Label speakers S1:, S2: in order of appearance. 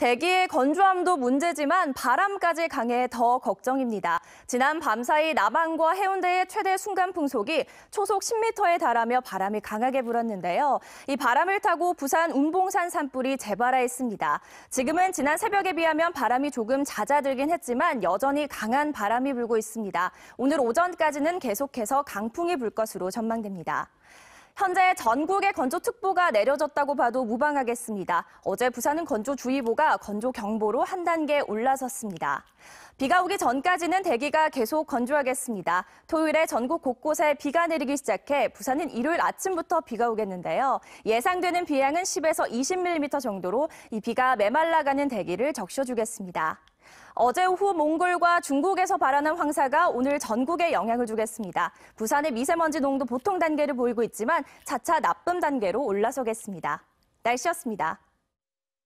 S1: 대기의 건조함도 문제지만 바람까지 강해 더 걱정입니다. 지난 밤사이 남한과 해운대의 최대 순간 풍속이 초속 10m에 달하며 바람이 강하게 불었는데요. 이 바람을 타고 부산 운봉산 산불이 재발하였습니다. 지금은 지난 새벽에 비하면 바람이 조금 잦아들긴 했지만 여전히 강한 바람이 불고 있습니다. 오늘 오전까지는 계속해서 강풍이 불 것으로 전망됩니다. 현재 전국에 건조특보가 내려졌다고 봐도 무방하겠습니다. 어제 부산은 건조주의보가 건조경보로 한 단계 올라섰습니다. 비가 오기 전까지는 대기가 계속 건조하겠습니다. 토요일에 전국 곳곳에 비가 내리기 시작해 부산은 일요일 아침부터 비가 오겠는데요. 예상되는 비양은 10에서 20mm 정도로 이 비가 메말라가는 대기를 적셔주겠습니다. 어제 오후 몽골과 중국에서 발현한 황사가 오늘 전국에 영향을 주겠습니다. 부산의 미세먼지 농도 보통 단계를 보이고 있지만 차차 나쁨 단계로 올라서겠습니다. 날씨였습니다.